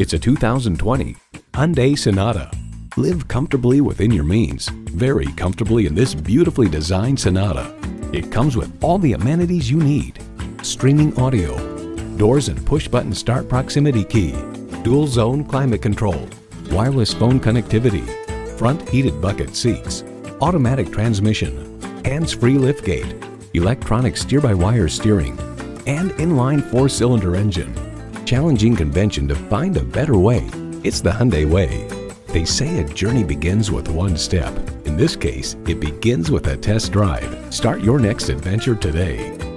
It's a 2020 Hyundai Sonata. Live comfortably within your means, very comfortably in this beautifully designed Sonata. It comes with all the amenities you need. Streaming audio, doors and push-button start proximity key, dual zone climate control, wireless phone connectivity, front heated bucket seats, automatic transmission, hands-free liftgate, electronic steer-by-wire steering, and inline four-cylinder engine. Challenging convention to find a better way. It's the Hyundai way. They say a journey begins with one step. In this case, it begins with a test drive. Start your next adventure today.